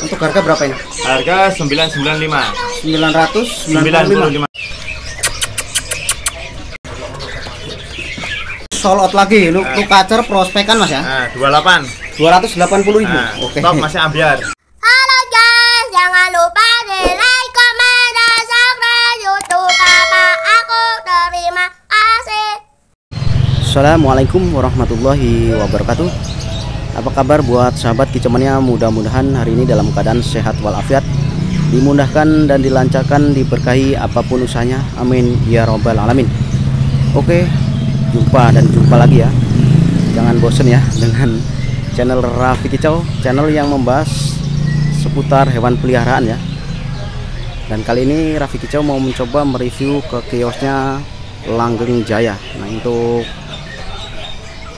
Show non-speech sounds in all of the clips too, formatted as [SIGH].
Untuk harga berapa ini? Harga 995. 995. 995. Sold out lagi. Lu, lu kacer prospekan Mas ya? Nah, 28. 280 ribu. Nah, Oke. stok masih ambiar. Halo guys, jangan lupa di like, komen, dan subscribe YouTube Papa aku. Terima kasih. Assalamualaikum warahmatullahi wabarakatuh Apa kabar buat sahabat kicauannya Mudah-mudahan hari ini dalam keadaan sehat walafiat Dimudahkan dan dilancarkan Diberkahi apa pun usahanya. Amin. Ya robbal alamin. Oke jumpa dan jumpa lagi ya. Jangan bosen ya dengan channel Raffi Kicau Channel yang membahas seputar hewan peliharaan ya. Dan kali ini Raffi Kicau mau mencoba mereview ke kiosnya Langgeng Jaya. Nah untuk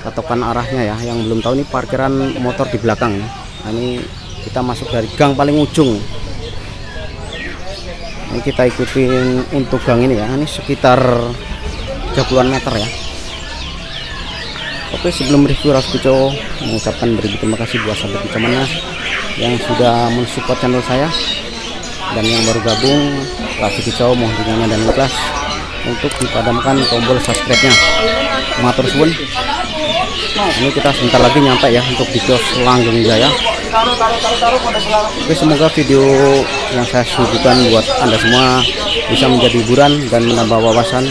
patokan arahnya ya. Yang belum tahu ini parkiran motor di belakang. Ya. nah, ini kita masuk dari gang paling ujung. Ini kita ikutin untuk gang ini ya. Ini sekitar 30an meter ya. Oke sebelum review Rafico mengucapkan beribu terima kasih buat sahabat kicamana yang sudah mensupport channel saya dan yang baru gabung. Rafi Kicau mohon dukungannya dan ikhlas untuk dipadamkan tombol subscribe-nya. Matur suwun ini kita sebentar lagi nyampe ya untuk di kios Jaya. Oke semoga video yang saya suguhkan buat anda semua bisa menjadi hiburan dan menambah wawasan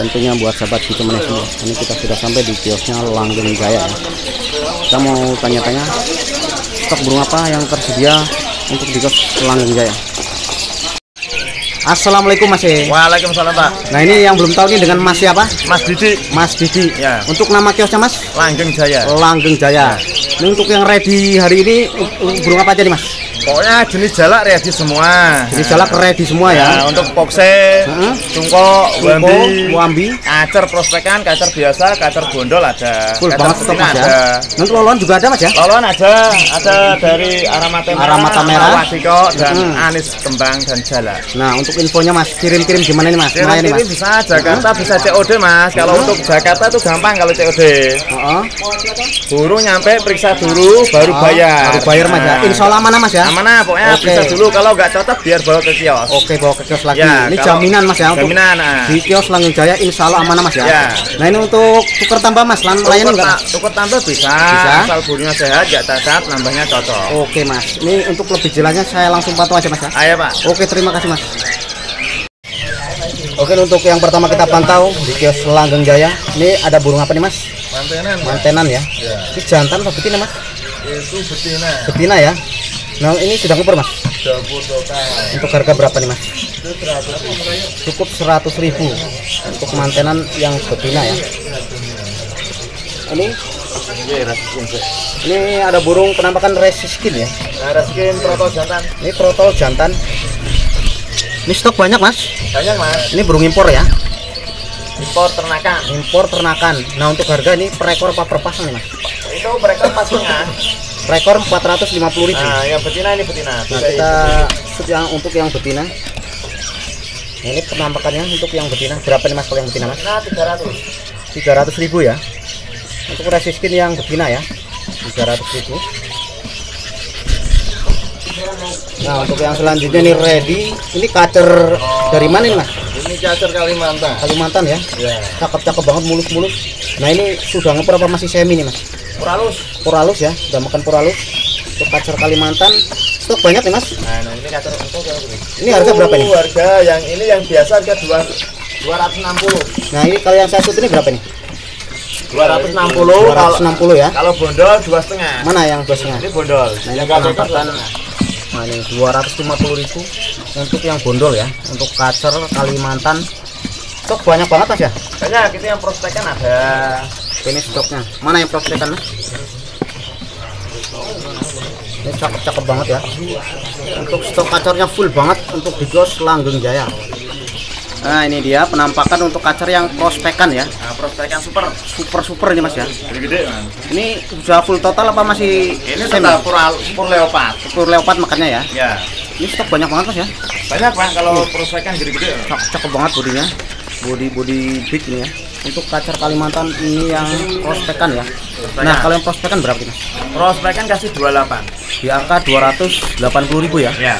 tentunya buat sahabat kicauan semua. Ini kita sudah sampai di kiosnya Langgeng Jaya ya. Kita mau tanya-tanya stok burung apa yang tersedia untuk di kios Langgeng Jaya Assalamualaikum Mas E. Waalaikumsalam, Pak. Nah ini yang belum tahu nih dengan Mas siapa? Mas Didi, Mas Didi. Ya. Untuk nama kiosnya Mas? Langgeng Jaya. Langgeng Jaya. Ini untuk yang ready hari ini burung apa aja nih Mas? Pokoknya jenis jalak ready semua. Jadi jalak ready semua ya. Nah, untuk pokse, tungko, wambi, Wambi. kacer prospekan, kacer biasa, kacer bondol ada. Full banget stok Mas ya. ada. Nanti lolon juga ada Mas ya? Lolon ada, ada dari arah mata merah, Arah mata merah. Wadiko, dan Hmm. anis kembang dan jalak. Nah untuk infonya Mas kirim-kirim gimana nih Mas? Nih, Kirim Mas. bisa Jakarta bisa COD mas. Kalau untuk Jakarta itu gampang kalau COD. Heeh. Burung nyampe periksa dulu baru Oh, bayar. Baru bayar Mas ya. Nah. Insya Allah mana Mas ya? Aman ah, pokoknya Oke. periksa dulu kalau nggak cocok biar bawa ke kios. Oke bawa ke kios lagi. Ya, ini jaminan Mas ya untuk Jaminan ah. di kios Langgeng Jaya Insya Allah amanah Mas ya. Ya. Nah ini untuk tuker tambah Mas, lan layanin Tuker nggak ta- Mas? Tuker tambah bisa, Bisa. asal burungnya sehat, nggak cacat, nambahnya cocok. Oke Mas. Ini untuk lebih jelasnya saya langsung pantau aja Mas ya. Ayo pak. Oke, terima kasih Mas. Oke, untuk yang pertama kita pantau di kios Langgeng Jaya. Ini ada burung apa nih Mas? Mantenan Mantenan ya. Ya. Ini jantan apa betina Mas? itu betina, Betina ya. Nah, ini sudah ngumpul Mas. Untuk harga berapa nih Mas? Cukup 100.000 ribu untuk mantenan yang betina ya. Ini Iya, ini ada burung penampakan resiskin ya. Raskin protol jantan, Ini trotol jantan. Ini stok banyak Mas. banyak mas. Ini burung impor ya. Impor ternakan, Impor ternakan. Nah, untuk harga ini per ekor apa per pasang nih Mas? itu. Per ekor 450.000 ribu. Nah, yang betina ini betina. Nah, kita yang untuk yang betina. Nah, ini penampakannya untuk yang betina. Berapa nih Mas kalau yang betina Mas? Nah, 300. 300.000 ribu ya. Untuk resiskin yang betina ya. 300.000 ribu. Nah, untuk yang selanjutnya nih ready. Ini kacer dari mana nih Mas? Ini cacer Kalimantan. Kalimantan ya. Ya. Cakep-cakep banget mulus-mulus. Nah, ini sudah ngeper apa masih semi nih Mas? Kuralus. Puralus ya, udah makan puralus. Untuk kacer Kalimantan. Stok banyak nih Mas. Nah, nah ini cacer untuk Ini harga berapa nih? Harga yang ini yang biasa harga dua 260. Nah, ini kalau yang saya shoot ini berapa nih? 260 kalau 260 ya. kalau bondol dua setengah. Mana yang bosnya? Ini bondol. Nah, ini Yang penampakan. Nah, ini 250.000 untuk yang bondol ya, untuk kacer Kalimantan. Stok banyak banget Mas ya. Banyak itu yang prospekan ada. Ini stoknya. Mana yang prospekan Mas? Ini cakep-cakep banget ya. Untuk stok kacernya full banget untuk di Langgeng Jaya. Nah, ini dia penampakan untuk kacer yang prospekan ya. Nah, prospekan super. Super-super ini Mas ya. Gede-gede, Mas. Ini sudah full total apa masih Ini tetap pur, pur leopard. Super leopard makannya ya. Ya. Ini stok banyak banget Mas ya. Banyak, Pak, kalau prospekan gede-gede. cakep, cakep banget bodinya body body big ini ya untuk kacar Kalimantan ini yang prospekan ya nah kalau yang prospekan berapa nih mas Prospek kan kasih 28. di angka 280.000 ya Ya.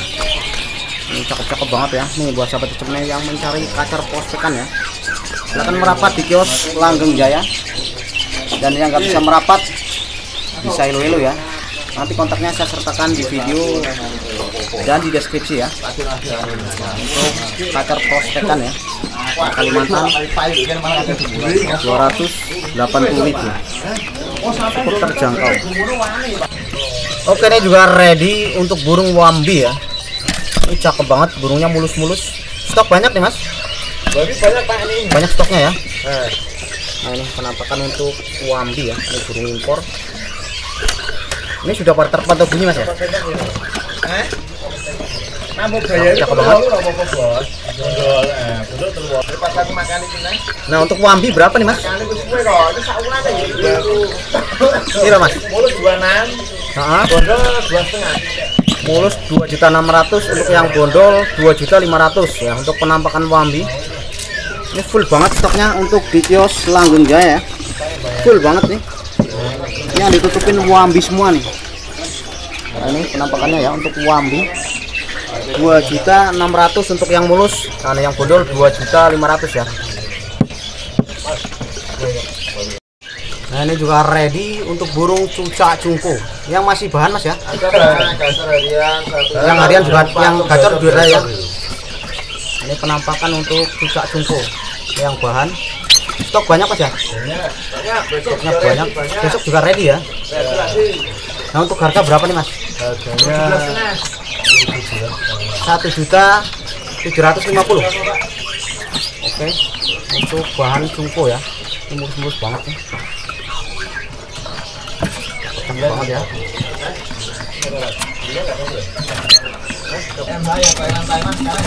ini cakep-cakep banget ya nih buat sahabat cucumnya yang mencari kacar prospekan ya silahkan merapat di kios Langgeng Jaya. Dan yang nggak bisa merapat bisa elo-elo ya. Nanti kontaknya saya sertakan di video dan di deskripsi ya. Untuk kacar prospekan ya. Kalimantan 280 ribu. Cukup terjangkau. Oke ini juga ready untuk burung wambi ya. Ini cakep banget burungnya mulus-mulus. Stok banyak nih mas Banyak Pak ini. banyak stoknya ya Eh. nah ini penampakan untuk wambi ya ini burung impor ini sudah pada terpantau bunyi mas ya Eh? Gondol, eh, nih. nah untuk wambi berapa nih mas ya. Kira mas Mulus 26, Nah, gondol 2,5. mulus 2 juta 600 untuk yang bondol 2 juta 500 ya untuk penampakan wambi ini full banget stoknya untuk di kios Langgun Jaya ya. Full banget nih. Ini yang ditutupin wambi semua nih. Nah, ini penampakannya ya untuk wambi. 2 juta 600 untuk yang mulus. Nah yang bondol 2 juta 500 ya. Nah ini juga ready untuk burung cucak cungku yang masih bahan mas ya? Yang harian juga yang gacor juga ya ini penampakan untuk cucak cungku yang bahan. Stok banyak mas ya? Banyak, besok stoknya banyak. Besok juga ready ya? Nah untuk harga berapa nih mas? Satu juta tujuh ratus lima puluh. Oke untuk bahan cungku ya. Mulus-mulus banget nih banget ya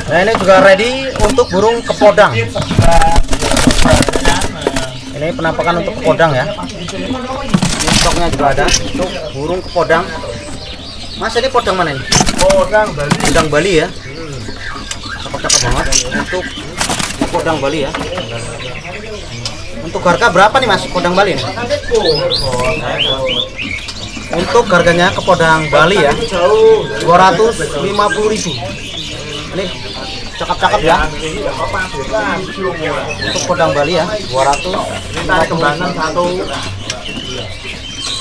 Nah ini juga ready untuk burung kepodang. Ini penampakan untuk kepodang ya. Stoknya juga ada untuk burung kepodang. Mas ini podang mana ini? Podang Bali. Podang Bali ya. Cakep-cakep banget untuk podang Bali ya. Untuk harga berapa nih Mas podang Bali ini? Untuk harganya ke podang Bali ya. 250.000. Ini cakep-cakep ya. Untuk podang Bali ya, 200 Tarik kembangan satu.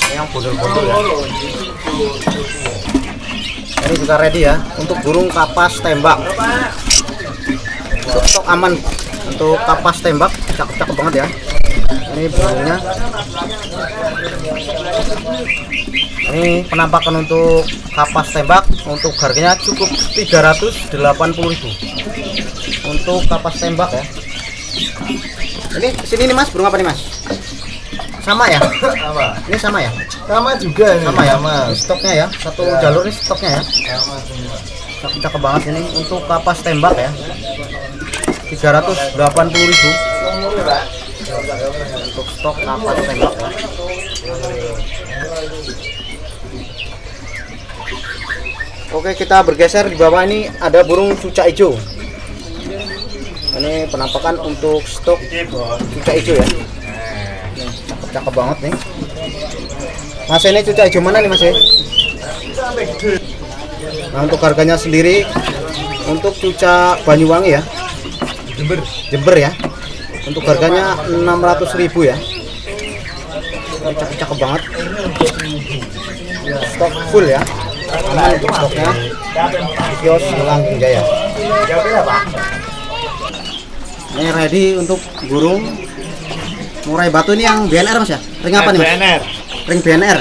Ini yang bondol-bondol ya. Ini juga ready ya untuk burung kapas tembak. Untuk stok aman untuk kapas tembak cakep-cakep banget ya. Ini burungnya. Ini penampakan untuk kapas tembak untuk harganya cukup 380.000 untuk kapas tembak ya. Ini sini nih Mas, burung apa nih Mas? Sama ya? Apa? Ini sama ya? Sama juga ini. Sama ya? Ini stoknya ya. Satu jalur ini stoknya ya. Sama semua. Cakep cakep banget ini untuk kapas tembak ya. 380.000 untuk stok kapas tembak ya. Oke kita bergeser di bawah ini ada burung cucak hijau. Ini penampakan untuk stok cucak hijau ya. Cakep cakep banget nih. Mas ini cucak hijau mana nih mas ya? Nah untuk harganya sendiri untuk cucak Banyuwangi ya. Jember. Jember ya. Untuk harganya 600.000 ya. Ini cakep-cakep banget. Stok full ya. Aman untuk stoknya. Di Kios Langgeng Jaya. Ini ready untuk burung murai batu ini yang BNR mas ya? Ring apa nih mas? BNR. Ring BNR.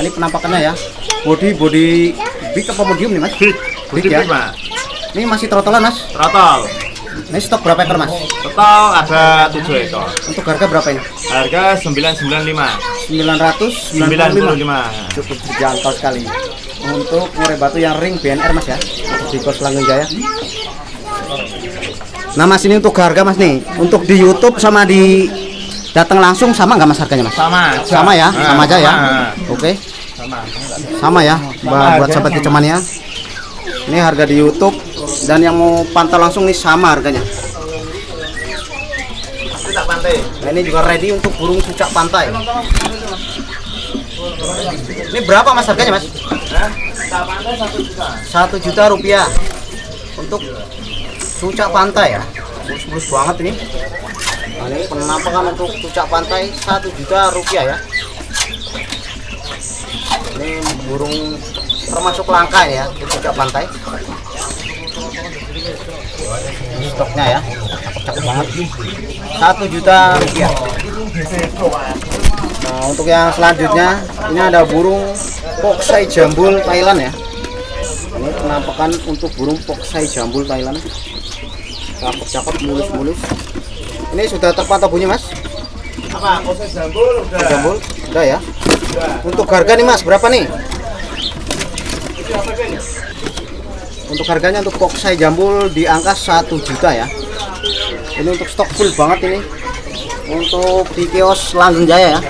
Ini penampakannya ya. Body body big apa medium nih mas? [LAUGHS] Big, Big, ya. Ini masih trotolan mas. Trotol. Ini stok berapa ekor mas? Total ada 7 ekor. Untuk harga berapa ini? Harga 995. 995. 95. Cukup terjangkau sekali. Untuk murai batu yang ring BNR mas ya. Di Kos Langgeng Jaya. Nah mas ini untuk harga mas nih. Untuk di YouTube sama di datang langsung sama nggak mas harganya mas? Sama aja. Sama ya, Nah, sama aja ya. sama. Oke. Sama. sama ya buat, buat sahabat kecamannya ini harga di YouTube dan yang mau pantau langsung nih sama harganya Nah ini juga ready untuk burung cucak pantai. Ini berapa mas harganya mas? Satu juta rupiah untuk cucak pantai ya. Mulus-mulus banget ini. Nah, ini penampakan untuk cucak pantai satu juta rupiah ya. Ini burung termasuk langka ya cucak pantai. Ini stoknya ya, cakep-cakep banget. Satu juta rupiah. Nah, untuk yang selanjutnya ini ada burung poksai jambul Thailand ya. Ini penampakan untuk burung poksai jambul Thailand. Cakep-cakep mulus-mulus. Ini sudah terpantau bunyi mas? Apa? Proses jambul udah. Jambul, udah ya. Untuk harga nih mas, berapa nih? Untuk harganya untuk poksai jambul di angka 1 juta ya. Ini untuk stok full banget ini. Untuk di kios Langgeng Jaya ya.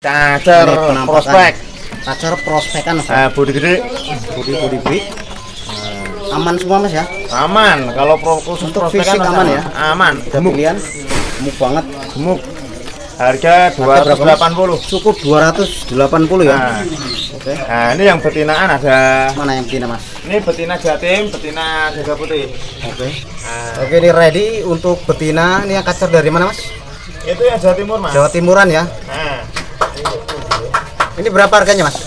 Penampakan. prospek. Kacar prospekan. Eh, budi gede Budi budi budi. Aman semua mas ya. aman. Kalau pro Untuk fisik aman ya? Aman. Pilihan. Gemuk banget. Gemuk. Harga Harga berapa, 280. Cukup 280 ya. Nah, Oke. nah, ini yang betinaan ada. Mana yang betina mas? Ini betina jatim, betina jaga putih. Oke. Nah, Oke ini ready untuk betina. Ini yang kacar dari mana mas? itu yang Jawa Timur, Mas. Jawa Timuran ya. Nah, Ini berapa harganya mas?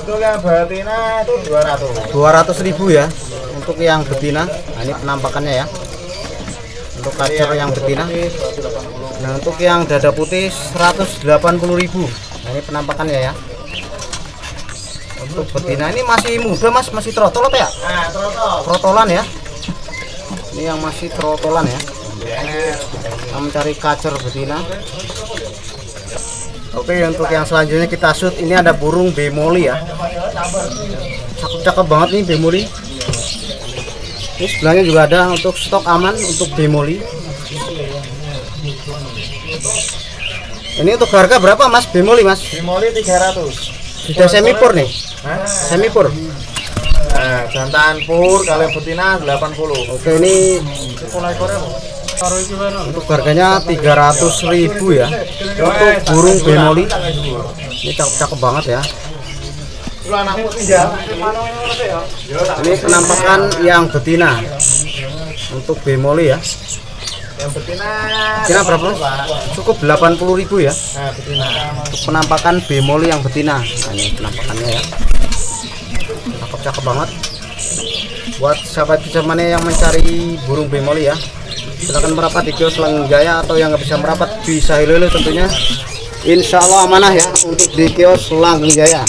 untuk yang betina itu 200. 200 ribu ya untuk yang betina nah, ini penampakannya ya untuk kacar yang betina nah untuk yang dada putih 180 ribu. Nah ini penampakannya ya. Untuk betina ini masih muda mas. Masih trotol apa ya? Nah, trotol. trotolan ya? Ini yang masih trotolan ya. Kita mencari kacer betina oke untuk yang selanjutnya kita shoot. Ini ada burung bemoli ya. Cakep-cakep banget nih bemoli. Ini sebelahnya juga ada untuk stok aman untuk bemoli ini untuk harga berapa mas? Bemoli mas? Bimoli 300. sudah semi pur nih? Hah? semi pur Nah, jantan pur kalian betina 80. oke ini Korea. untuk harganya 300.000 ya. Untuk burung bemoli ini cakep-cakep banget ya. Ini penampakan yang betina. Untuk bemoli ya Yang betina betina berapa? cukup 80.000 ya? Nah, betina. untuk penampakan bemoli yang betina. Nah, ini penampakannya ya. Cakep-cakep banget. Buat sahabat kecamannya yang mencari burung bemoli ya. Silahkan merapat di kios Langgeng Jaya atau yang nggak bisa merapat bisa hilulu tentunya. Insya Allah amanah ya untuk di kios Langgeng Jaya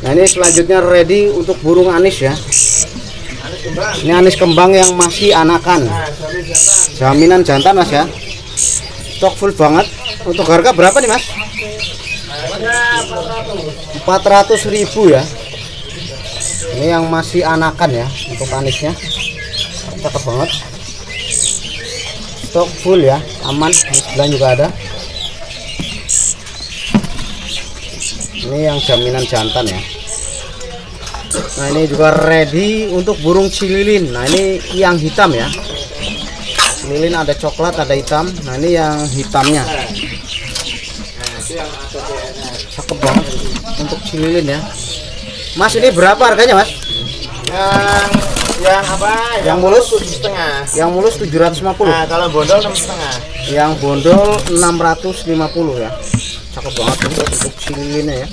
nah ini selanjutnya ready untuk burung anis ya. Ini anis kembang yang masih anakan jaminan jantan mas ya. Stok full banget. Untuk harga berapa nih mas? 400 ribu ya. Ini yang masih anakan ya untuk anisnya cakep banget. Stok full ya. Aman. Sebelah juga ada. Ini yang jaminan jantan ya. Nah ini juga ready untuk burung cililin. Nah ini yang hitam ya cililin ada coklat ada hitam nah ini yang hitamnya cakep banget untuk cililin ya mas ini berapa harganya mas Yang yang apa? Yang mulus? tujuh setengah. yang mulus 750 Nah, kalau bondol enam setengah. yang bondol 650 ya cakep banget nih untuk cililinnya ya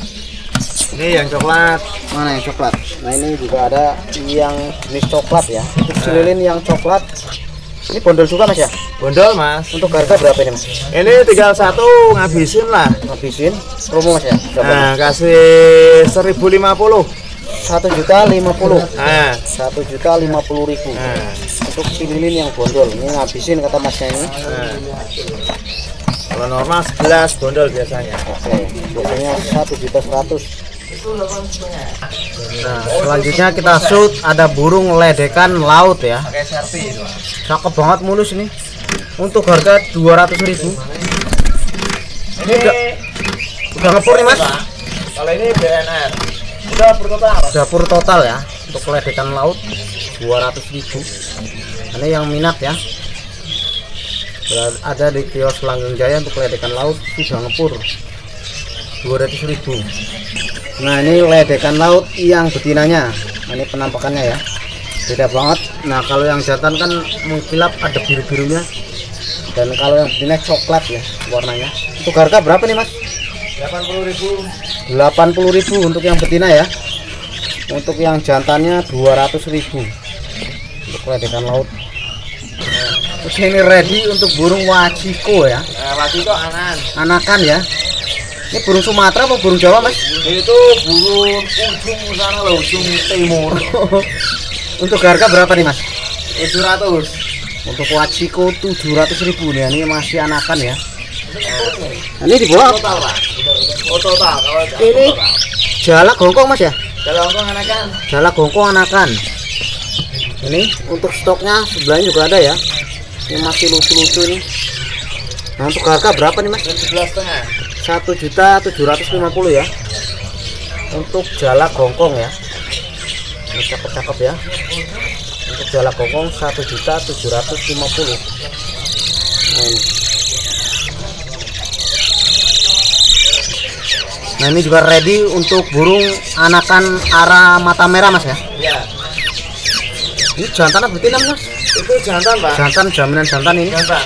Ini yang coklat. mana yang coklat nah ini juga ada yang jenis coklat ya untuk cililin yang coklat ini bondol juga mas ya? Bondol mas. untuk harga berapa ini mas? Ini tinggal satu ngabisin lah. habisin promo mas ya? Berapa Nah, kasih 1050. satu juta lima puluh. Nah, satu juta lima puluh ribu. Nah, untuk cililin yang bondol. Ini ngabisin kata masnya ini. Nah. Kalau normal 11 bondol biasanya. oke. Biasanya satu juta seratus Nah, selanjutnya kita shoot ada burung ledekan laut ya. Cakep banget mulus ini. Untuk harga 200.000. Ini Udah, udah ngepur nih, Mas. Kalau ini BNR. Udah bertotal. Dapur total ya untuk ledekan laut 200.000. Ini yang minat ya. Ada di kios Langgeng Jaya untuk ledekan laut sudah ngepur 200.000 nah ini ledekan laut yang betinanya. Nah, ini penampakannya ya. Beda banget. Nah kalau yang jantan kan mengkilap ada biru-birunya. Dan kalau yang betina coklat ya warnanya. Untuk harga berapa nih mas? 80.000. 80.000 untuk yang betina ya. Untuk yang jantannya 200.000 untuk ledekan laut. Oke ini ready untuk burung waciko ya. Eh, waktu itu anan. anakan ya ini burung Sumatera apa burung Jawa mas Itu burung ujung sana loh, ujung timur. [LAUGHS] untuk harga berapa nih mas 700. untuk waciko 700.000 nih ini masih anakan ya Nah, ini di bawah Total, Pak. Oh, total. Kalau Ini- total. jala gongkong mas ya Kalau engkau anakan jala gongkong anakan ini untuk stoknya sebelahnya juga ada ya ini masih lucu-lucu nih nah untuk harga berapa nih mas 17 setengah. Satu juta tujuh ratus lima puluh ya. Untuk jala gongkong ya. Ini cakep-cakep ya. Untuk jala gongkong satu juta tujuh ratus lima puluh. Nah ini. Nah ini juga ready untuk burung anakan arah mata merah mas ya? Ya. ini jantan apa betina mas? Itu jantan, Pak. jantan jaminan jantan ini. Jantan.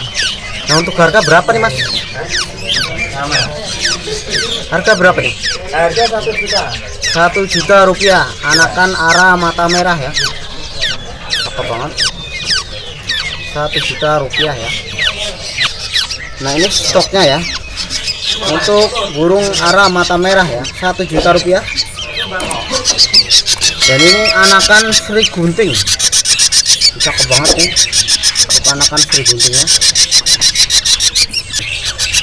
nah untuk harga berapa nih mas? Sama. Harga berapa nih? Harga 1 juta. satu juta rupiah. Anakan arah mata merah ya. Cakep banget? Satu juta rupiah ya. Nah ini stoknya ya. Untuk burung arah mata merah ya. Satu juta rupiah. Dan ini anakan Sri Gunting. Cakep banget nih. Untuk anakan Sri Guntingnya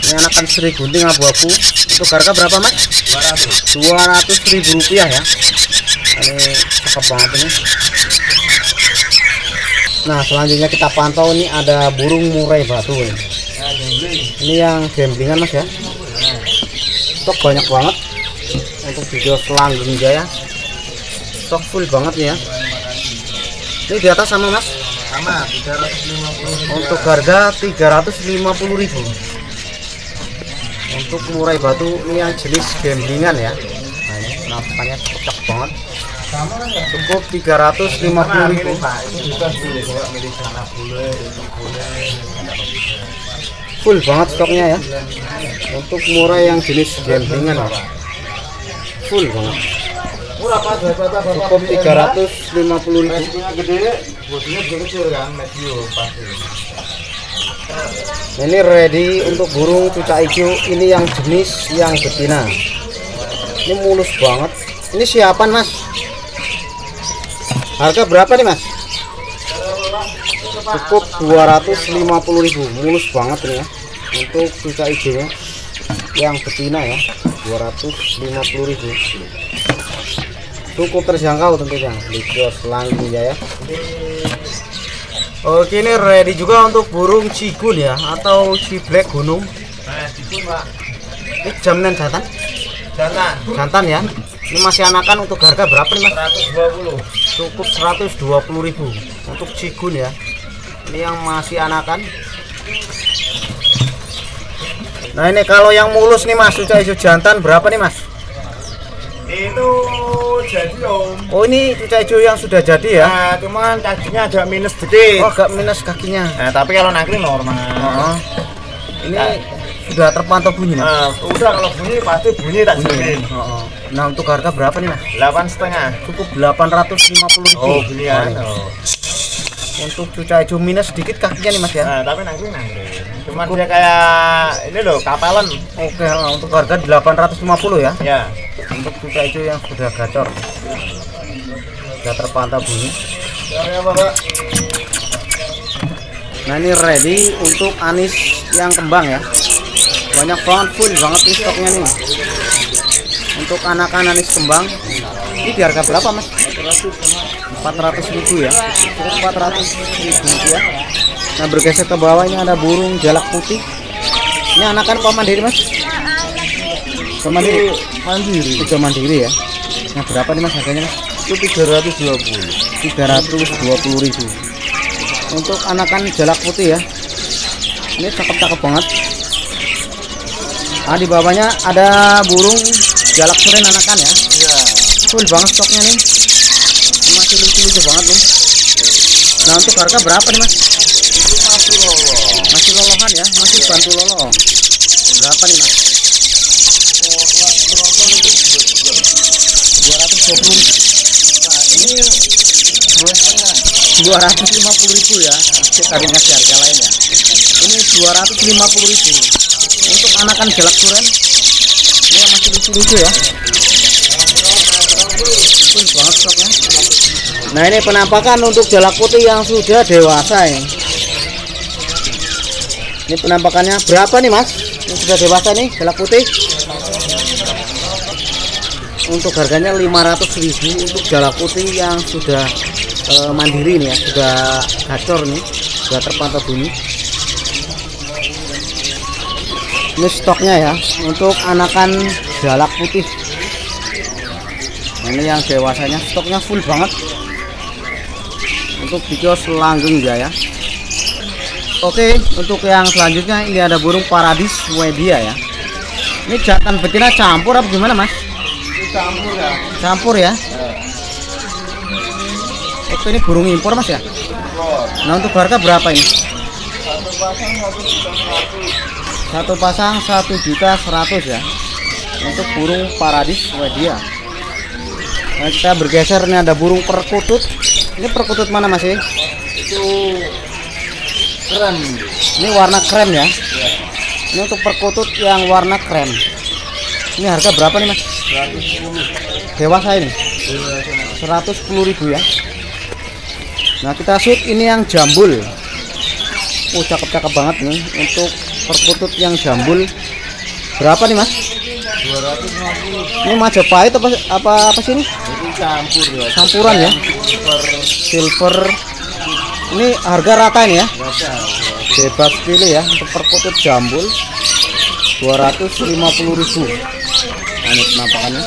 ini anakan Sri Gunting abu-abu. Untuk harga berapa mas? 200. 200 ribu rupiah ya. Ini cakep banget ini. Nah selanjutnya kita pantau ini ada burung murai batu ini, ini yang gamblingan mas ya. Stok banyak banget. Untuk video selanggeng jaya stok full banget nih ya. Ini di atas sama mas? Sama 350. untuk harga 350.000 untuk murai batu ini yang jenis gamblingan ya. Nah ini nampaknya cocok banget. Cukup 350.000 Pak, itu juga boleh bawa milih sana boleh, itu boleh. full banget stoknya ya. Untuk murai yang jenis gamblingan. Full banget. Cukup beli 350.000 ini ready untuk burung cucak hijau ini yang jenis yang betina. Ini mulus banget. Ini siapan mas? Harga berapa nih mas? Cukup 250.000 mulus banget ini ya. Untuk cucak hijaunya yang betina ya. 250.000 cukup terjangkau tentunya. Di kios ya Oke ini ready juga untuk burung cigun ya atau ciblek gunung. Nah, itu Pak, ini jaminan jantan jantan. Jantan ya. Ini masih anakan untuk harga berapa nih mas? 120. cukup 120.000 untuk cigun ya. Ini yang masih anakan. Nah ini kalau yang mulus nih mas cucak hijau jantan berapa nih mas? Itu jadi Om. oh ini cucak hijau yang sudah jadi ya Nah, cuman kakinya agak minus sedikit. oh agak minus kakinya Nah, tapi kalau nangkring normal. Oh, ini sudah terpantau bunyi mas Nah, udah kalau bunyi pasti bunyi tak jamin. Oh, oh. nah untuk harga berapa nih mas Delapan setengah. cukup 850.000 Oh, belian. Nah, Oh. untuk cucak hijau minus sedikit kakinya nih mas ya Nah, tapi nangkring nangkring. Cuman dia kayak ini loh, kapelan. oke nah, untuk harga 850 ya Ya. Untuk cucak hijau yang sudah gacor. Sudah terpantau bunyi. Ya, Bapak. nah ini ready untuk anis yang kembang ya. Banyak banget full banget nih stoknya nih untuk anakan anis kembang ini di harga berapa mas? 400 ribu ya. Cukup 400 ribu ya nah bergeser ke bawah ini ada burung jalak putih. Ini anakan apa mandiri mas? Ke mandiri. Tiga mandiri ya? Nah berapa nih mas harganya mas? Itu 320. 320 ribu. Untuk anakan jalak putih ya. Ini cakep-cakep banget. Ah di bawahnya ada burung jalak suren anakan ya? Iya. full banget stoknya nih. Masih lucu-lucu banget nih. Nah untuk harga berapa nih mas? Masih lolo. masih lolohan ya? Masih bantu lolo berapa nih mas 220 ribu Ini dua setengah. 250 ribu ya tadi ngasih harga lain ya. Ini 250 ribu. Untuk anakan jalak suren ini masih lucu-lucu ya. Banget stoknya nah ini penampakan untuk jalak putih yang sudah dewasa ya ini penampakannya berapa nih mas? Yang sudah dewasa nih jalak putih. Untuk harganya 500.000 untuk jalak putih yang sudah eh, mandiri nih ya sudah gacor nih sudah terpantau bunyi. Ini stoknya ya untuk anakan jalak putih. Ini yang dewasanya stoknya full banget. Untuk kios langgeng ya ya. Oke untuk yang selanjutnya ini ada burung paradis wedia ya. Ini jantan betina campur apa gimana mas? Campur ya. campur ya Ini burung impor mas ya nah untuk harga berapa ini Satu pasang satu juta satu pasang satu juta seratus. seratus ya untuk burung paradis wedia nah, kita bergeser ini ada burung perkutut ini perkutut mana mas ya? Itu keren. ini warna krem ya Ya. ini untuk perkutut yang warna krem ini harga berapa nih mas 110. dewasa ini Dewasa. 110.000 ya nah kita shoot ini yang jambul. Oh cakep-cakep banget nih. Untuk perkutut yang jambul. Berapa nih mas? 250. ini Majapahit apa apa apa sih ini? Campur ya. campuran ya. Super silver. Ini harga rata ini ya? Rasa. bebas pilih ya. Untuk perkutut jambul. 250.000 nah, ini penampakannya.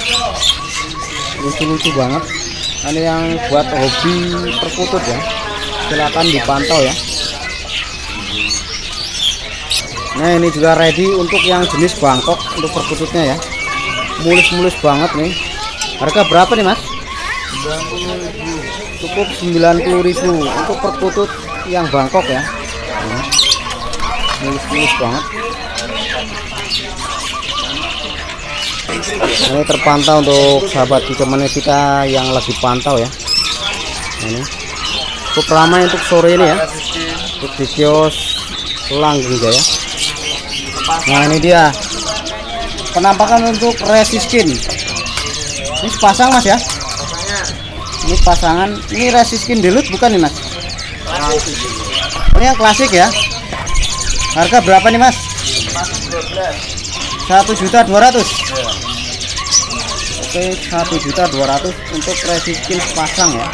Lucu-lucu banget ini yang buat hobi perkutut ya. Silakan dipantau ya. Nah ini juga ready untuk yang jenis Bangkok untuk perkututnya ya. Mulus-mulus banget nih. Harga berapa nih mas? 90.000. cukup 90.000 untuk perkutut yang Bangkok ya. Mulus-mulus banget ini terpantau untuk sahabat teman kita yang lagi pantau ya. Ini. Cukup ramai untuk sore ini ya. Untuk di kios langgeng ya nah ini dia. Penampakan untuk resiskin ini sepasang mas ya? Ini pasangan. Ini resiskin delut bukan nih mas? Ini yang klasik ya. Harga berapa nih mas? Satu juta dua ratus oke satu juta dua ratus untuk resiskin sepasang ya.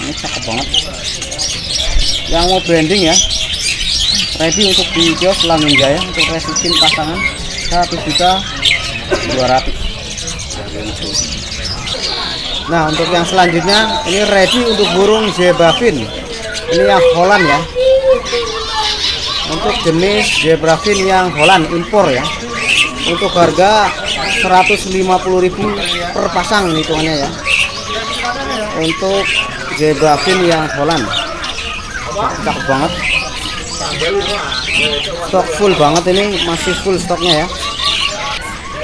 Ini cakep banget. Yang mau branding ya. Ready untuk di kios Langgeng Jaya untuk resiskin pasangan. Satu juta dua ratus. Nah untuk yang selanjutnya ini ready untuk burung zebrafin ini yang Holland ya. Untuk jenis zebrafin yang Holland impor ya. Untuk harga 150.000 per pasang hitungannya ya. Untuk zebrafin yang Holland. Cakep banget. Stok full banget ini masih full stoknya ya.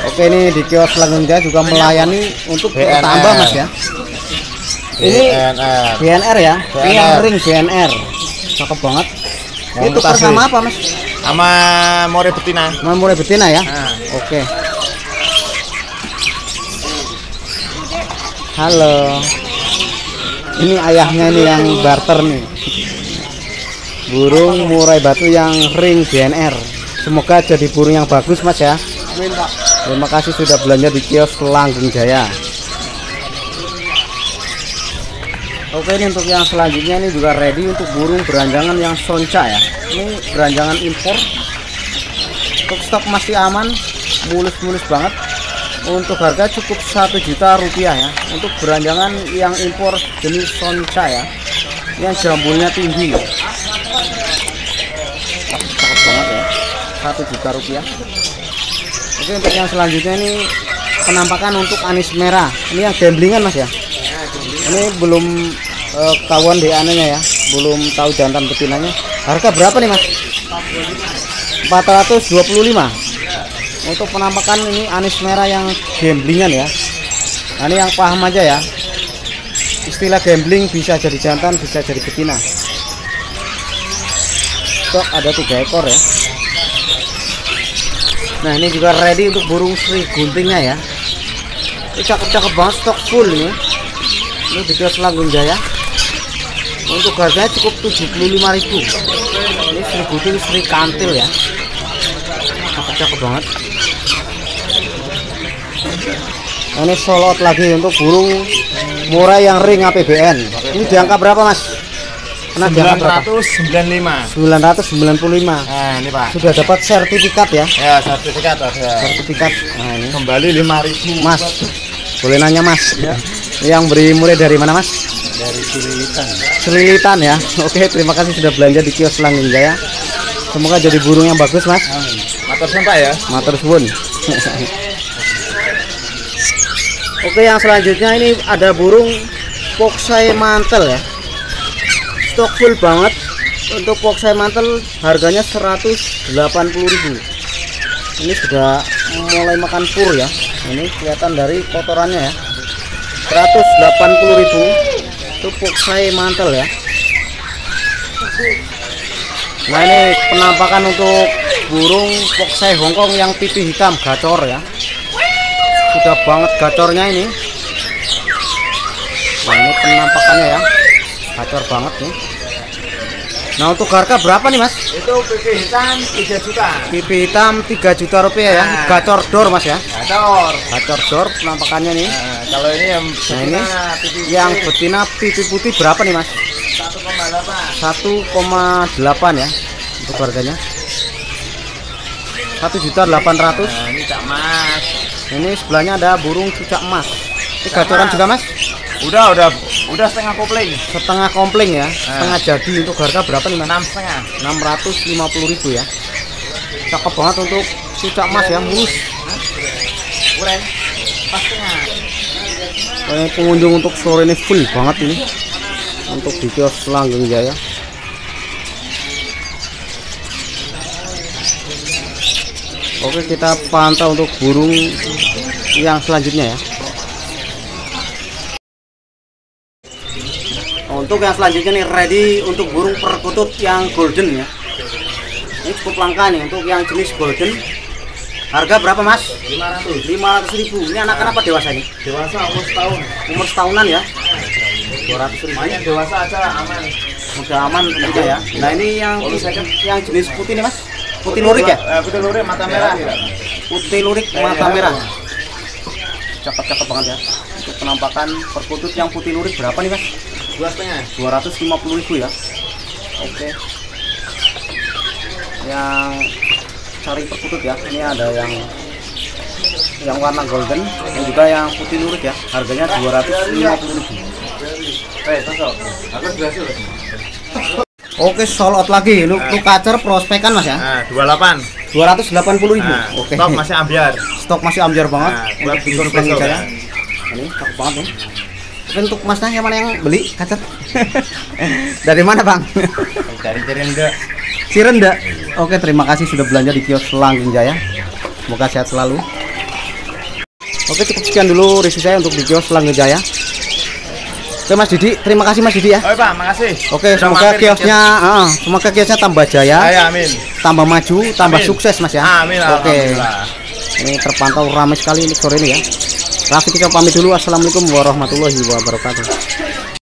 Oke ini di kios Langgengga juga melayani untuk BNR. tambah mas ya. Ini BNR. BNR ya? BNR. ring BNR cakep banget. Yang itu pertama apa mas? Sama more betina. memulai betina ya? Nah. oke halo. Ini ayahnya ini yang barter nih. Burung murai batu yang ring BNR semoga jadi burung yang bagus mas ya. Terima kasih sudah belanja di kios Langgeng Jaya. Oke ini untuk yang selanjutnya ini juga ready untuk burung beranjangan yang sonca ya. Ini beranjangan impor. Untuk stok masih aman mulus-mulus banget untuk harga cukup satu juta rupiah ya. Untuk beranjangan yang impor jenis sonca ya. Yang jambulnya tinggi. Cakep banget ya. Satu juta rupiah. Oke untuk yang selanjutnya ini penampakan untuk anis merah. Ini yang gamblingan mas ya? Ini belum eh, ketahuan anehnya ya. Belum tahu jantan betinanya. Harga berapa nih mas? 425 untuk penampakan ini anis merah yang gamblingan ya. Nah, ini yang paham aja ya. Istilah gambling bisa jadi jantan bisa jadi betina. Stok ada tiga ekor ya. Nah ini juga ready untuk burung sri guntingnya ya. Ini cakep-cakep banget stok full ini. Ini video selanggung jaya. Untuk harganya cukup 75.000 ini sri gunting sri kantil ya. Cakep-cakep banget ini solot lagi untuk burung murai yang ring APBN ini di angka berapa mas? Berapa? 995 995 nah ini pak. Sudah dapat sertifikat ya? Ya sertifikat ada sertifikat. Nah ini. Kembali 5000 mas boleh nanya mas? Yang beri murai dari mana mas? dari Cililitan Selilitan ya? [LAUGHS] Oke terima kasih sudah belanja di kios Langgeng Jaya semoga jadi burung yang bagus mas. Amin. Matur suwun pak ya. Matur suwun [LAUGHS] Oke yang selanjutnya ini ada burung poksai mantel ya. Stok full banget. Untuk poksai mantel harganya 180.000 ini sudah mulai makan pur ya. Ini kelihatan dari kotorannya ya. 180.000 itu poksai mantel ya. Nah ini penampakan untuk burung poksai Hongkong yang pipi hitam gacor ya sudah banget gacornya ini. Nah ini penampakannya ya. Gacor banget nih. Nah untuk harga berapa nih mas? Itu pipi hitam 3 juta. Pipi hitam 3 juta rupiah ya. Nah. gacor dor mas ya? Gacor. Gacor dor penampakannya nih. Nah, kalau ini yang nah ini betina, pipi yang putih, betina pipi putih berapa nih mas? 1,8 1,8 ya untuk harganya. 1 juta 800 nah ini sebelahnya ada burung cucak emas. Ini gacoran juga mas? Udah udah udah setengah kopling setengah kompling ya? Setengah jadi untuk harga berapa nih mas? Enam setengah. 650.000 ya. Cakep banget untuk cucak emas ya mulus. Uren pas setengah. Kayaknya pengunjung untuk sore ini full banget ini. Untuk di kios Langgeng Jaya Oke kita pantau untuk burung yang selanjutnya ya. Untuk yang selanjutnya nih ready untuk burung perkutut yang golden ya. Ini cukup langka nih untuk yang jenis golden. Harga berapa mas? 500 500 ribu. Ini anak-anak apa dewasa ini? dewasa umur setahun. Umur setahunan ya? 200 ribu. Banyak dewasa aja aman. Udah aman juga ya. Nah ini yang yang jenis putih nih mas putih lurik ya? Eh, putih lurik mata merah. Putih lurik mata merah. Cakep-cakep banget ya. Untuk penampakan perkutut yang putih lurik berapa nih mas? Dua setengah. 250 ribu ya. Oke. Yang cari perkutut ya ini ada yang yang warna golden dan juga yang putih lurik ya. Harganya 250 ribu. Eh sosok aku berhasil Oke, sold out lagi. Lu, lu kacer prospekan Mas ya? nah 28 280 ribu. nah, Oke. stok masih ambiar Stok masih ambiar banget. Nah, buat besok Jaya. ya. Ini cakep banget nih. Tapi untuk Masnya yang mana yang beli kacer? [LAUGHS] Dari mana Bang? dari Cirende Cirenda. Oke, terima kasih sudah belanja di kios Langgeng Jaya. Semoga sehat selalu. Oke, cukup sekian dulu review saya untuk di kios Langgeng Jaya. Oke Mas Didi, terima kasih Mas Didi ya. oh pak makasih Oke, Sudah semoga kiosnya, ah, semoga kiosnya tambah jaya. Ayo, amin tambah maju, tambah Amin. sukses Mas ya. amin Oke. Ini terpantau ramai sekali untuk sore ini ya. Raffi kita pamit dulu. Assalamualaikum warahmatullahi wabarakatuh.